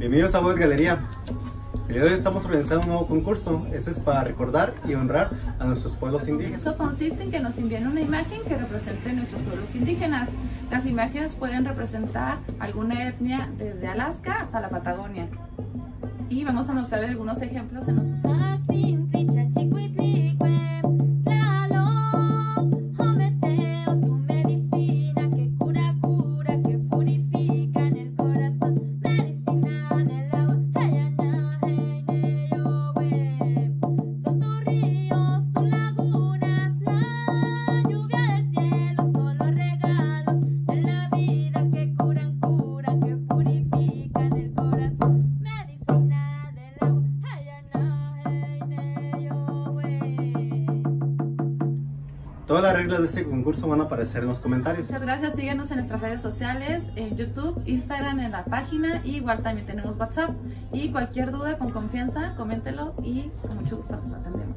Bienvenidos a Web Galería. El día de hoy estamos organizando un nuevo concurso. Ese es para recordar y honrar a nuestros pueblos indígenas. Eso consiste en que nos envíen una imagen que represente nuestros pueblos indígenas. Las imágenes pueden representar alguna etnia desde Alaska hasta la Patagonia. Y vamos a mostrar algunos ejemplos en los... Todas las reglas de este concurso van a aparecer en los comentarios. Muchas gracias, síguenos en nuestras redes sociales, en YouTube, Instagram, en la página, igual también tenemos WhatsApp. Y cualquier duda con confianza, coméntelo y con mucho gusto nos atendemos.